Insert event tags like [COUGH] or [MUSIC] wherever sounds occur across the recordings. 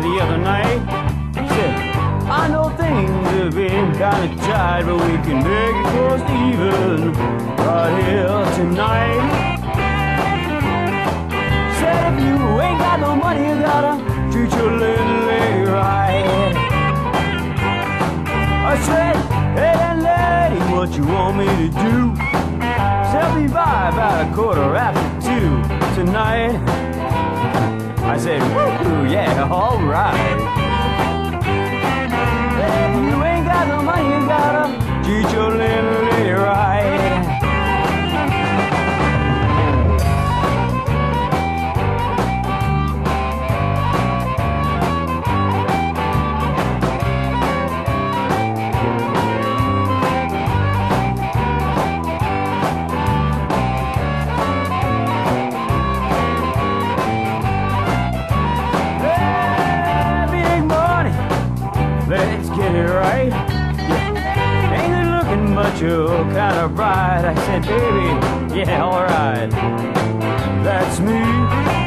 the other night. He said, I know things have been kind of tight, but we can make it close to even right here tonight. Said if you ain't got no money, you gotta treat your little lady right. I said, hey, lady, what you want me to do? Sell me by about a quarter after two tonight. I said, woo, yeah, all right. But you're kind of bright. I said, baby, yeah, alright. That's me.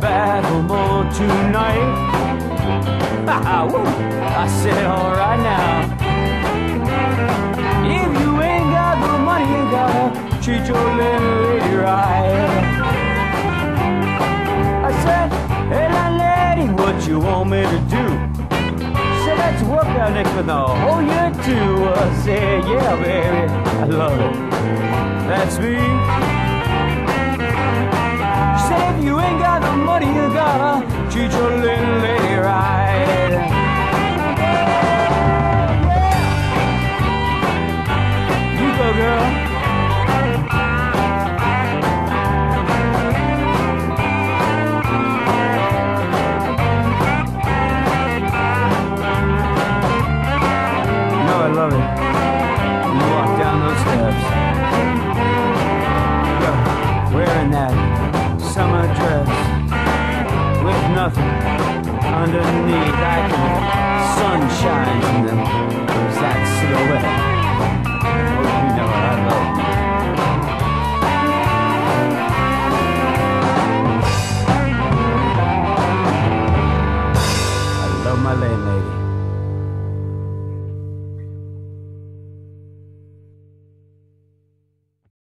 For more tonight. [LAUGHS] Ah, I said, alright now. If you ain't got no money, you gotta treat your little lady right. I said, hey, lady, what you want me to do? Said, let's work out next for the whole year too. I said, yeah, baby, I love it. That's me. Nothing underneath. I can sun shines in them.